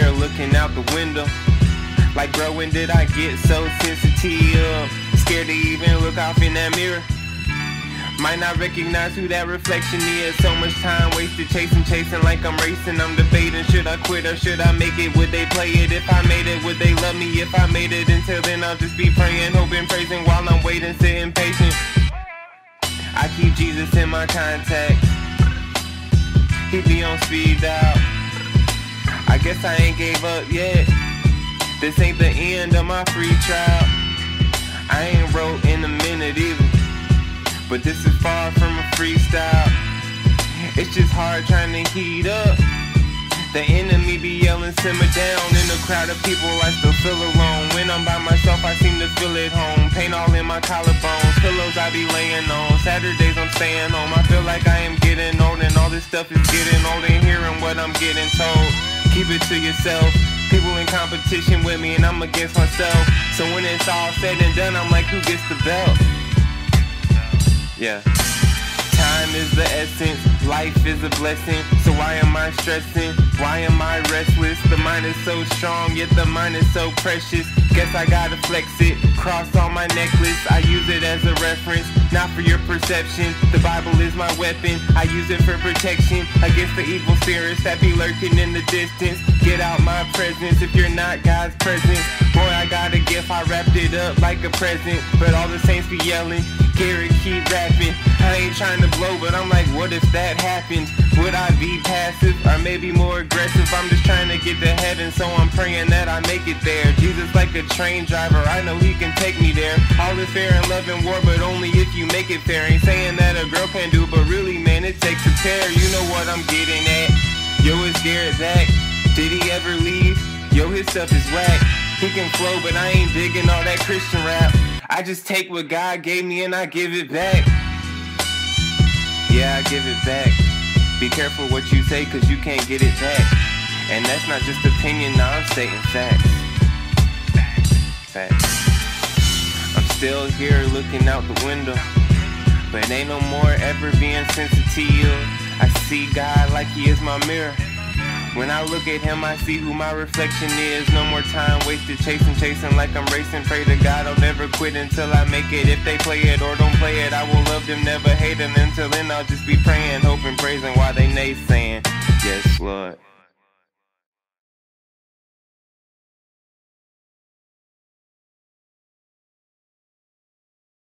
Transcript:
looking out the window. Like, bro, when did I get so sensitive? Scared to even look off in that mirror. Might not recognize who that reflection is. So much time wasted chasing, chasing like I'm racing. I'm debating, should I quit or should I make it? Would they play it? If I made it, would they love me? If I made it until then, I'll just be praying, hoping, praising while I'm waiting, sitting patient. I keep Jesus in my contact. He be on speed dial. I guess I ain't gave up yet. This ain't the end of my free trial. I ain't wrote in a minute either. But this is far from a freestyle. It's just hard trying to heat up. The enemy be yelling, simmer down. In a crowd of people, I still feel alone. When I'm by myself, I seem to feel at home. Pain all in my collarbones. Pillows I be laying on. Saturdays I'm staying home. I feel like I am getting old, and all this stuff is getting old. And hearing what I'm getting told. Keep it to yourself. People in competition with me, and I'm against myself. So when it's all said and done, I'm like, who gets the belt? Yeah. Time is the essence, life is a blessing. So why am I stressing? Why am I restless? The mind is so strong, yet the mind is so precious. Guess I gotta flex it. Cross my necklace, I use it as a reference, not for your perception. The Bible is my weapon, I use it for protection against the evil spirits that be lurking in the distance. Get out my presence if you're not God's presence. Boy, I got a gift, I wrapped it up like a present. But all the saints be yelling, Garrett, keep rapping. I ain't trying to blow, but I'm like, what if that happens? Would I be passive or maybe more aggressive? I'm just trying to get to heaven, so I'm praying that I make it there. Jesus like a train driver, I know he can take me there. All is fair in love and war, but only if you make it fair. Ain't saying that a girl can do, but really, man, it takes a pair. You know what I'm getting at. Yo, it's Garrett Zach. Did he ever leave? Yo, his stuff is whack. He can flow, but I ain't digging all that Christian rap. I just take what God gave me and I give it back. Give it back. Be careful what you say, cause you can't get it back. And that's not just opinion, now I'm stating facts. Facts. I'm still here looking out the window. But ain't no more ever being sensitive. I see God like he is my mirror. When I look at him, I see who my reflection is. No more time wasted chasing, chasing like I'm racing. Pray to God I'll never quit until I make it. If they play it or don't play it, I will love them, never hate them. Until then, I'll just be praying, hoping, praising while they naysaying. Yes, Lord.